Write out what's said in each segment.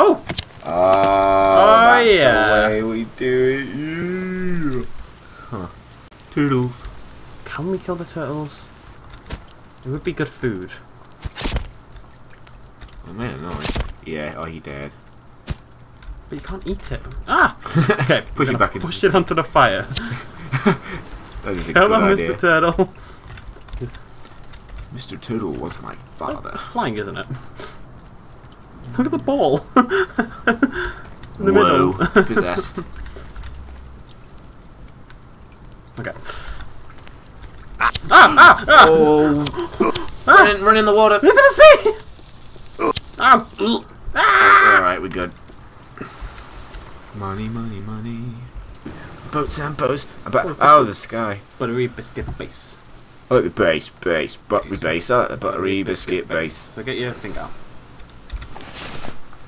Oh! Oh, that's yeah. the way we do it. Huh. Toodles. Can we kill the turtles? It would be good food. I made a noise. Yeah, oh, he dead. But you can't eat it. Ah! Okay, Push it back into Push it onto the fire. That is a Come good on, idea. Mr. Turtle. Mr. Turtle was my father. It's flying, isn't it? Look at the ball. In the Whoa, middle. it's possessed. Okay. Ah! Ah! Ah! oh, run in, run in the water. You're gonna see! Ow! Ah! Alright, we're good. Money, money, money. Boats and boats. About, Boats and oh, the sky. Buttery biscuit base. Oh, the base, base, buttery base, uh, buttery biscuit base. So get your finger out.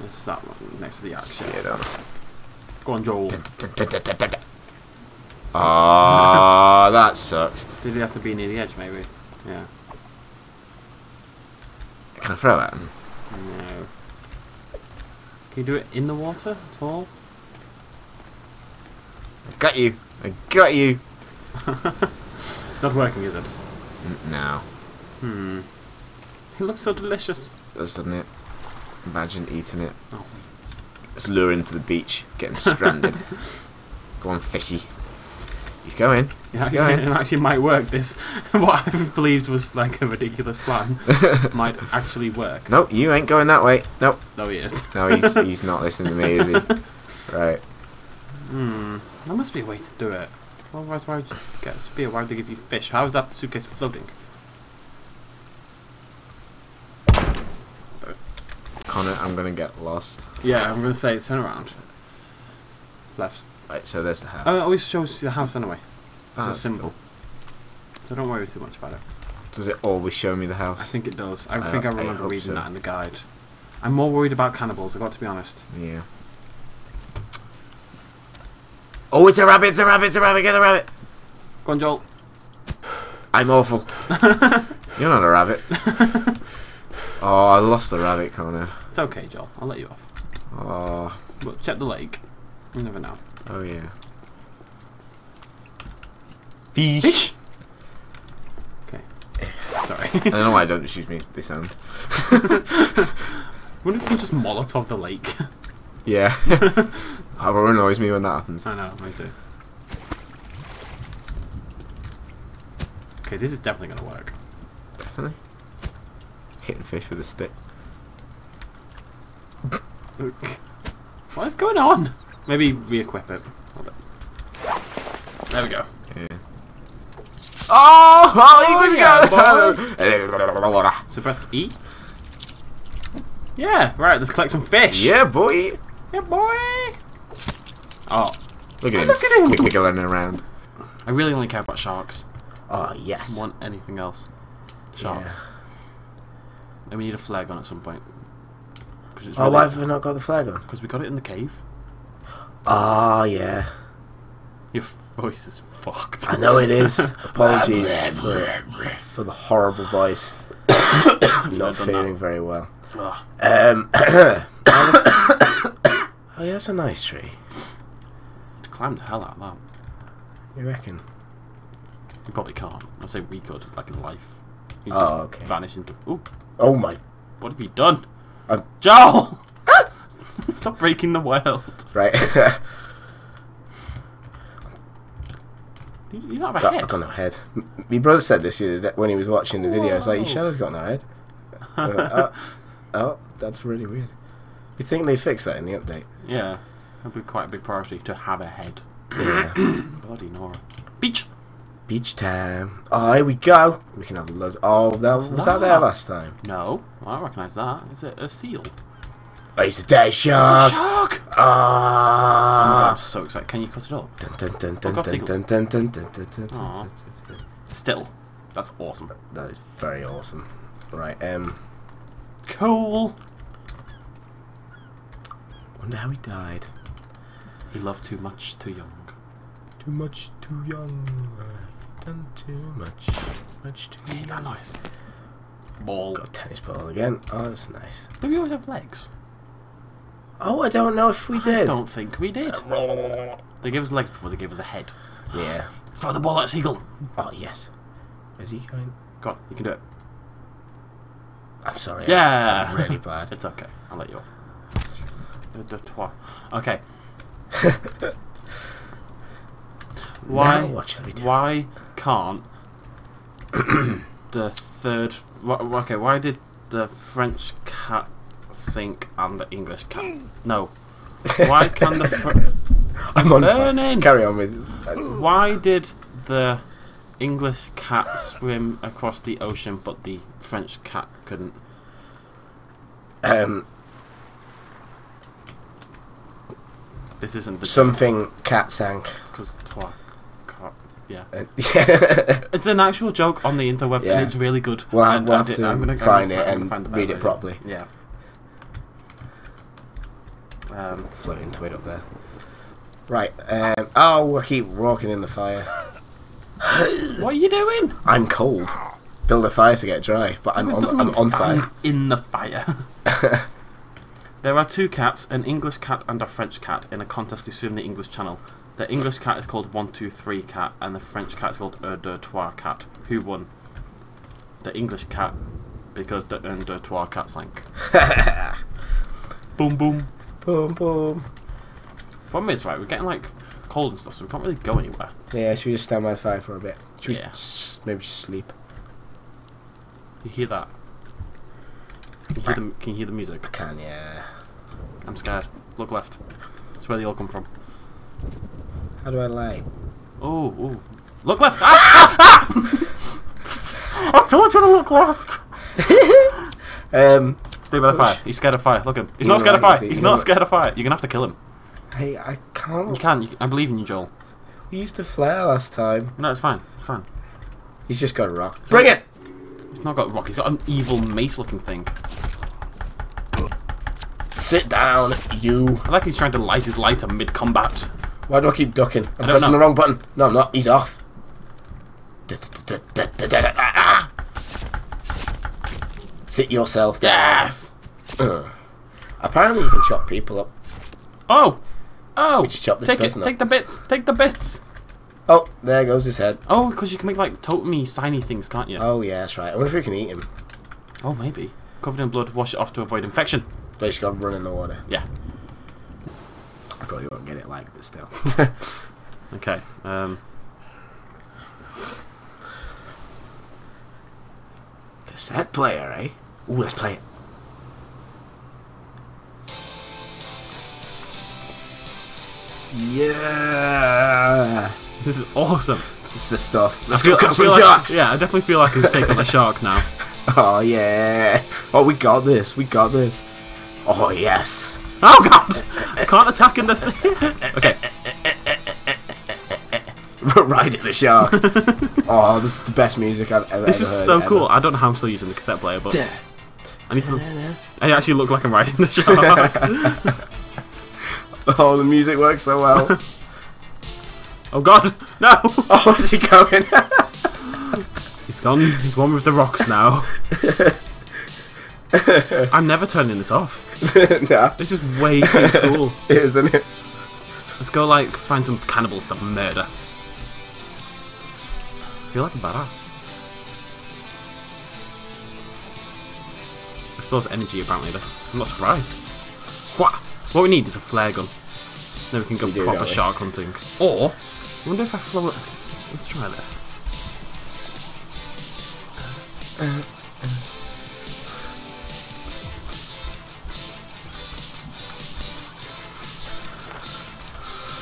It's that one next to the. Yeah. Go on, Joel. Ah, that sucks. Did he have to be near the edge, maybe? Yeah. Can I throw at him? No. Can you do it in the water at all? I got you. I got you. Not working, is it? No, Hmm. It looks so delicious. does doesn't it? Imagine eating it. Oh. Let's lure him to the beach. Get him stranded. Go on, fishy. He's going. He's Yeah, going. it actually might work. This, what I believed was like a ridiculous plan, might actually work. Nope, you ain't going that way. Nope. No, he is. No, he's he's not listening to me, is he? Right. Hmm. There must be a way to do it. Otherwise, why would you get a spear? Why would they give you fish? How is that suitcase floating? Connor, I'm gonna get lost. Yeah, I'm gonna say turn around. Left. Right, so there's the house. Oh, it always shows you the house anyway. It's Ah, a symbol. cool. So don't worry too much about it. Does it always show me the house? I think it does. I I- think I I remember hope reading so. that in the guide. I'm more worried about cannibals, I've got to be honest. Yeah. Oh, it's a rabbit! It's a rabbit! It's a rabbit! Get the rabbit! Go on, Joel. I'm awful. You're not a rabbit. oh, I lost the rabbit, Connor. It's okay, Joel. I'll let you off. Oh, But check the lake. You never know. oh yeah. Fish! Okay. Sorry. I don't know why I don't choose me this sound. What if you just Molotov the lake? Yeah. Horror annoys me when that happens. I know, me too. Okay, this is definitely gonna work. Definitely. Hitting fish with a stick. what is going on? Maybe re-equip it. There we go. Yeah. Oh, oh, Oh, you yeah, go. So press E. Yeah, right. Let's collect some fish. yeah, boy. Yeah, boy. Oh, Look at at him. squiggling around. I really only care about sharks. Oh yes. Want anything else? Sharks. And we need a flag on at some point. Because it's Oh, why have we not got the flag on? Because we got it in the cave. Oh yeah. Your voice is fucked. I know it is. Apologies for, for the horrible voice. have Not feeling very well. Ugh. Um. oh, yeah, that's a nice tree. To climb the hell out of that. You reckon? You probably can't. I'll say we could, like in life. Oh, just okay. vanish into. Ooh, Oh my. what have you done? I'm- Joel! Stop breaking the world. Right. You, don't have a got, head. I got no head. My brother said this when he was watching the video. It's like, your shadow's got no head. Like, uh, oh, oh, that's really weird. You think they fixed that in the update? Yeah, that'd be quite a big priority to have a head. Yeah. Bloody Nora. Beach! Beach time. Oh, here we go. We can have loads. Oh, that was What's that there last time. No, I don't recognise that. Is it a seal? Oh, it's a dead It's a shark. shark! Oh my god, I'm Ah. so excited. Can you cut it up? Dun, dun, dun, dun, dun, dun, dun, dun, dun, dun, dun. Still. That's awesome. That is very awesome. Right. Um. Cool! Wonder how he died. He loved too much too young. Too much, too young. Done too much, much too Hey, that noise. Ball. Got a tennis ball again. Oh, that's nice. Do we always have legs? Oh, I don't know if we I did. I don't think we did. They gave us legs before they gave us a head. Yeah. Throw the ball at Seagull. Oh yes. Is he going? Go on, you can do it. I'm sorry. Yeah. I'm really bad. It's okay. I'll let you off. Okay. Why? Now what shall we do? Why can't the third? Okay, why did the French cat sink and the English cat? No. Why can the I'm on burning? Carry on with. Why did the English cat swim across the ocean, but the French cat couldn't? Um, This isn't the something cat sank. because toi, cat. Yeah, Uh, yeah. it's an actual joke on the interwebs, Yeah. and it's really good. We'll, And we'll I have did- to I'm gonna- I'm find gonna it I'm and find read it properly. Yeah. Um, Floating twig up there. Right. Um, oh, I keep walking in the fire. what are you doing? I'm cold. Build a fire to get dry, but I'm on, I'm on fire. In the fire. there are two cats, an English cat and a French cat, in a contest to swim the English Channel. The English cat is called One Two Three Cat, and the French cat is called Un Deux Trois Cat. Who won? The English cat, because the Un Deux Trois Cat sank. Boom boom. boom, boom. Problem is, right, we're getting like cold and stuff, so we can't really go anywhere. Yeah, should we just stand by the fire for a bit? Should Yeah. we maybe just sleep? You hear that? Can you hear the, can you hear the music? I can, yeah. I'm scared. Look left. That's where they all come from. How do I lie? Oh, oh. Look left! Ah, ah, ah! I told you to look left! Um, Stay by the fire. He's scared of fire. Look at him. He's not scared of fire. He's not scared of fire. You're gonna have to kill him. hey, I can't. You can. You, I believe in you, Joel. We used to flare last time. No, it's fine. It's fine. He's just got a rock. Bring it! He's not got a rock. He's got an evil mace-looking thing. Sit down, you. I like he's trying to light his lighter mid-combat. Why do I keep ducking? I'm pressing know. the wrong button. No, I'm not. He's off. Ah, ah. Sit yourself down. Yes. Ugh. Apparently, you can chop people up. Oh. Oh. We just chop this take it. up. Take the bits. Take the bits. Oh, there goes his head. Oh, because you can make like totally shiny things, can't you? Oh, yeah, that's right. I wonder if we can eat him. Oh, maybe. Covered in blood, wash it off to avoid infection. They just got run in the water. Yeah. I probably won't get it like, but still. Okay. Um. Cassette player, eh? Ooh, let's play it. Yeah. This is awesome. This is the stuff. Let's I go I catch some feel like- sharks. Yeah, I definitely feel like I can take on a shark now. Oh yeah. Oh, we got this. We got this. Oh yes. Oh god! I can't attack in this. okay. right at the shark. oh, this is the best music I've ever. This ever is heard, so ever. cool. I don't know how I'm still using the cassette player, but I need to. I actually look like I'm riding the shark. Oh, the music works so well. oh god! No! oh, where's he going? He's gone. He's one with the rocks now. I'm never turning this off. nah, This is way too cool. isn't it? Let's go like find some cannibal stuff and murder. feel like a badass. Restores energy apparently this. I'm not surprised. What? What we need is a flare gun. Then we can go We proper shark hunting. Or I wonder if I flow it let's try this. Uh, uh,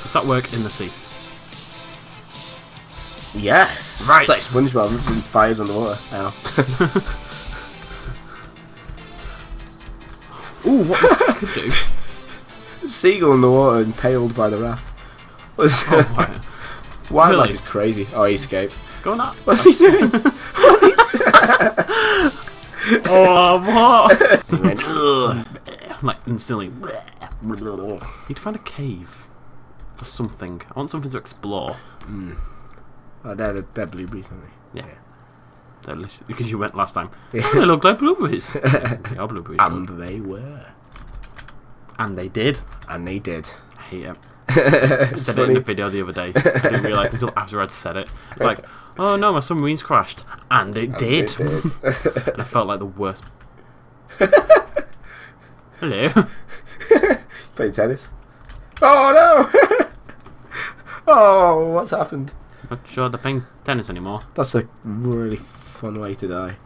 Does that work in the sea? Yes. Right. It's like SpongeBob with fires on the water. Ow. Ooh, what could do? Seagull in the water impaled by the raft. Oh, wow. Wildlife really? is crazy. Oh, he escaped. What's going on? What's he doing? Oh, what? went, "Ugh." like instantly. Need to find a cave for something. I want something to explore. Hmm. oh, they're, they're blueberries, aren't they? Yeah. Delicious. Because you went last time. Yeah. Oh, they look like blueberries. they are blueberries. And they were. And they did. and they did. I hate it. I said it in the video the other day. I didn't realise until after I'd said it. It's like, oh no, my submarine's crashed. And it And did. they did. and I felt like the worst. Hello. Playing tennis. Oh no! oh, what's happened? Not sure they're playing tennis anymore. That's a really fun way to die.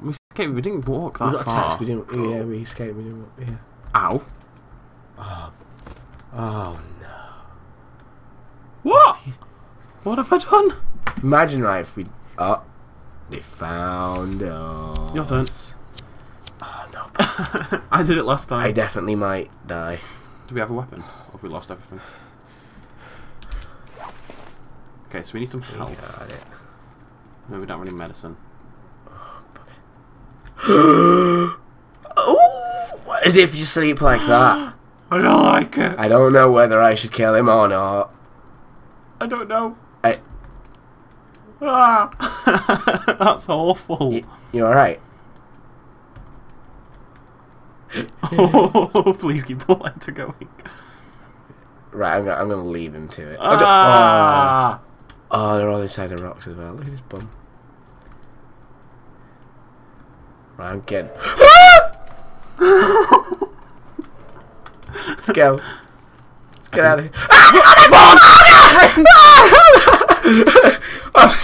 We escaped, we didn't walk that we got far. text. We didn't. Yeah, we escaped. We didn't. Yeah. Ow. Oh. Oh no. What? What have I done? Imagine right if we. Oh, they found us. Your turn. Oh no. I did it last time. I definitely might die. Do we have a weapon? Or have we lost everything? Okay, so we need some health. Got it. No, we don't really any medicine. Oh, as if you sleep like that. I don't like it. I don't know whether I should kill him or not. I don't know. I, Ah. That's awful. You, you alright? Oh, please keep the lighter going. Right, I'm gonna, I'm gonna leave him to it. Oh, Ah. oh, they're all inside the rocks as well. Look at his bum. Right, I'm getting. Let's go. Let's get out of here. I'm s-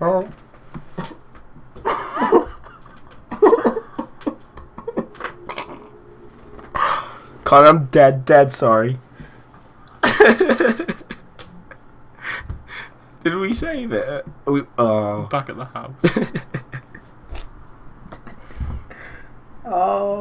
Oh. Con, I'm dead, dead sorry. Did we save it? Uh, we, oh. Back at the house. Oh.